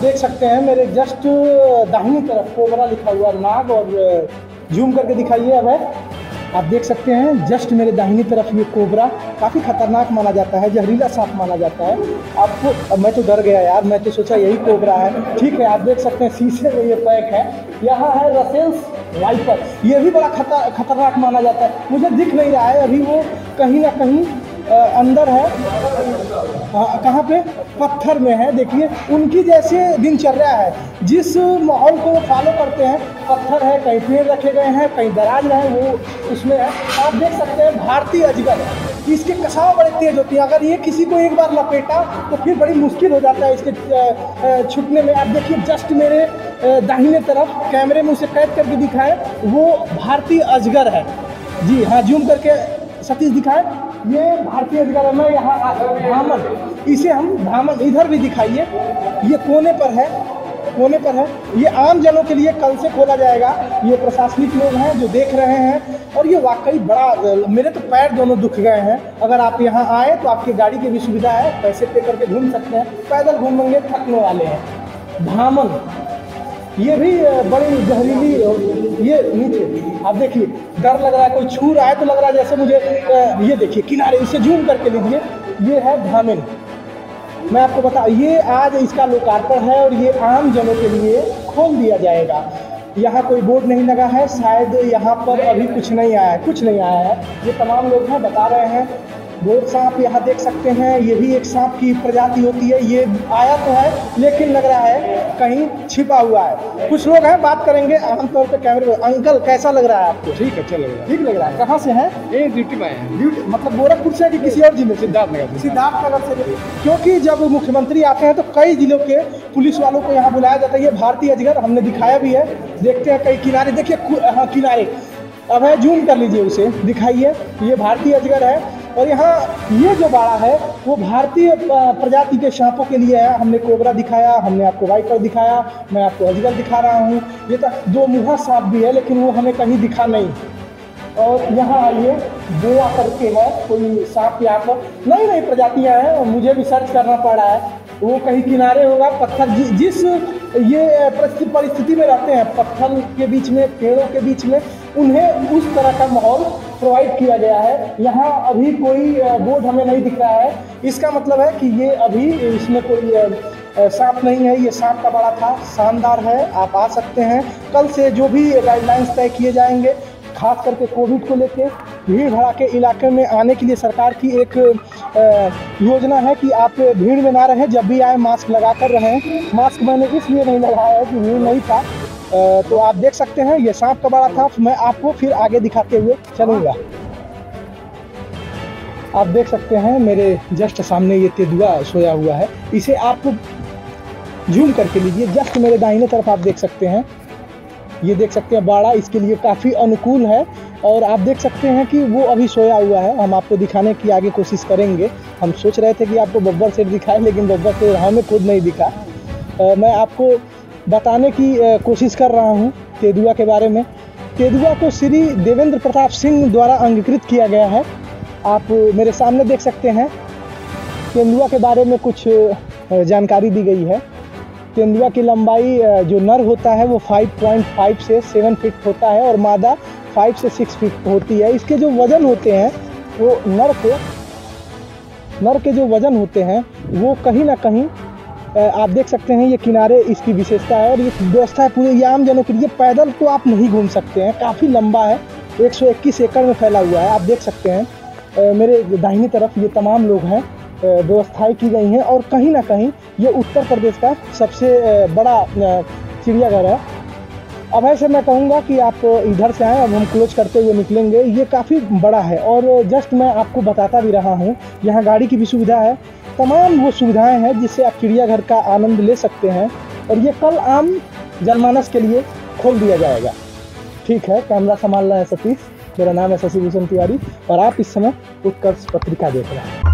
देख सकते हैं, मेरे जस्ट दाहिनी तरफ़ कोबरा लिखा हुआ नाग और जूम करके दिखाइए अब है। आप देख सकते हैं, जस्ट मेरे दाहिनी तरफ़ ये कोबरा काफ़ी खतरनाक माना जाता है, जहरीला सांप माना जाता है। आपको अब मैं तो डर गया यार, मैं तो सोचा यही कोबरा है। ठीक है, आप देख सकते हैं, शीशे में ये पैक है। यहाँ है रसेल्स वाइपर। ये भी बड़ा खतर, खतरनाक माना जाता है। मुझे दिख नहीं रहा है, अभी वो कहीं ना कहीं अंदर है। कहाँ पे? पत्थर में है, देखिए। उनकी जैसे दिनचर्या है। जिस माहौल को वो फॉलो करते हैं, पत्थर है, कहीं पेड़ रखे गए हैं, कहीं दराज है, वो उसमें है। आप देख सकते हैं, भारतीय अजगर, इसके कसाव बड़े तेज होती हैं। अगर ये किसी को एक बार लपेटा तो फिर बड़ी मुश्किल हो जाता है इसके छुटने में। आप देखिए, जस्ट मेरे दाहिने तरफ़, कैमरे में उसे कैद करके दिखाए, वो भारतीय अजगर है। जी हाँ जूम करके सतीश दिखाए। ये भारतीय अजगर है यहाँ धामन इसे हम धामन इधर भी दिखाइए। ये कोने पर है, कोने पर है। ये आम जनों के लिए कल से खोला जाएगा। ये प्रशासनिक लोग हैं जो देख रहे हैं। और ये वाकई बड़ा, मेरे तो पैर दोनों दुख गए हैं। अगर आप यहाँ आए तो आपकी गाड़ी की भी सुविधा है। पैसे पे करके घूम सकते हैं। पैदल घूमेंगे थकने वाले हैं। धामन ये भी बड़ी जहरीली ये नीचे। आप देखिए, डर लग रहा है, कोई छू रहा है तो लग रहा है जैसे मुझे ये देखिए, किनारे इसे जूम करके लीजिए। ये है धामिन मैं आपको बता, ये आज इसका लोकार्पण है और ये आम जनों के लिए खोल दिया जाएगा। यहाँ कोई बोर्ड नहीं लगा है, शायद यहाँ पर अभी कुछ नहीं आया है, कुछ नहीं आया है। ये तमाम लोग हैं, बता रहे हैं। बोर सांप यहाँ देख सकते हैं ये भी एक सांप की प्रजाति होती है ये आया तो है लेकिन लग रहा है कहीं छिपा हुआ है। कुछ लोग हैं बात करेंगे आमतौर पर कैमरे अंकल कैसा लग रहा है आपको? ठीक है चल रहा ठीक लग रहा है। कहाँ से है? ये ड्यूटी में ड्यूटी मतलब गोरखपुर से कि किसी और ज़िले से? सिद्धार्थनगर से। सिद्धार्थनगर से। क्योंकि जब मुख्यमंत्री आते हैं तो कई जिलों के पुलिस वालों को यहाँ बुलाया जाता है। ये भारतीय अजगर हमने दिखाया भी है। देखते हैं कई किनारे। देखिए हाँ किनारे। अब है जूम कर लीजिए उसे। दिखाइए। ये भारतीय अजगर है। और यहाँ ये जो बाड़ा है, वो भारतीय प्रजाति के सांपों के लिए है। हमने कोबरा दिखाया, हमने आपको वाइपर दिखाया, मैं आपको अजगर दिखा रहा हूँ। ये तो दो मुँहा सांप भी है, लेकिन वो हमें कहीं दिखा नहीं। और यहाँ आइए गोवा करके है, कोई सांप यहाँ पर नई नई प्रजातियाँ हैं मुझे भी सर्च करना पड़ रहा है। वो कहीं किनारे होगा, पत्थर जिस ये परिस्थिति परिस्थिति में रहते हैं, पत्थर के बीच में, पेड़ों के बीच में, उन्हें उस तरह का माहौल प्रोवाइड किया गया है। यहाँ अभी कोई बोर्ड हमें नहीं दिख रहा है। इसका मतलब है कि ये अभी इसमें कोई सांप नहीं है। ये सांप का बड़ा था, शानदार है, आप आ सकते हैं। कल से जो भी गाइडलाइंस तय किए जाएँगे, खास करके कोविड को लेके भीड़ भड़ाके इलाके में आने के लिए सरकार की एक योजना है कि आप भीड़ में ना रहें, जब भी आए, मास्क लगा कर रहें। मास्क मैंने इसलिए नहीं लगाया है कि भीड़ नहीं था। तो आप देख सकते हैं, ये सांप का बड़ा था, मैं आपको फिर आगे दिखाते हुए चलूँगा। आप देख सकते हैं, मेरे जस्ट सामने ये तेंदुआ सोया हुआ है। इसे आप जूम करके लीजिए, जस्ट मेरे दाहिने तरफ़ आप देख सकते हैं। ये देख सकते हैं, बाड़ा इसके लिए काफ़ी अनुकूल है। और आप देख सकते हैं कि वो अभी सोया हुआ है। हम आपको दिखाने की आगे कोशिश करेंगे। हम सोच रहे थे कि आपको बब्बर सेठ दिखाएँ लेकिन बब्बर सेठ हमें खुद नहीं दिखा। अ, मैं आपको बताने की कोशिश कर रहा हूँ तेंदुआ के बारे में। तेंदुआ को श्री देवेंद्र प्रताप सिंह द्वारा अंगीकृत किया गया है। आप मेरे सामने देख सकते हैं। तेंदुआ के बारे में कुछ जानकारी दी गई है। तेंदुआ की लंबाई जो नर होता है वो 5.5 से 7 फीट होता है और मादा 5 से सिक्स फीट होती है। इसके जो वज़न होते हैं, वो नर को, नर के जो वज़न होते हैं, वो कहीं ना कहीं आप देख सकते हैं, ये किनारे इसकी विशेषता है और ये व्यवस्था है पूरे ये आम जनों के लिए। पैदल तो आप नहीं घूम सकते हैं। काफ़ी लंबा है। 121 एकड़ में फैला हुआ है। आप देख सकते हैं मेरे दाहिनी तरफ़ ये तमाम लोग हैं व्यवस्थाएँ की गई हैं और कहीं ना कहीं ये उत्तर प्रदेश का सबसे बड़ा चिड़ियाघर है। अब ऐसे मैं कहूँगा कि आप इधर से आएँ, अब हम क्लोज करते हुए निकलेंगे। ये काफ़ी बड़ा है और जस्ट मैं आपको बताता भी रहा हूँ, यहाँ गाड़ी की भी सुविधा है। तमाम वो सुविधाएँ हैं जिससे आप चिड़ियाघर का आनंद ले सकते हैं और ये कल आम जनमानस के लिए खोल दिया जाएगा। ठीक है, कैमरा संभाल रहा है सतीश, मेरा नाम है शशि भूषण तिवारी और आप इस समय उत्कर्ष पत्रिका देख रहे हैं।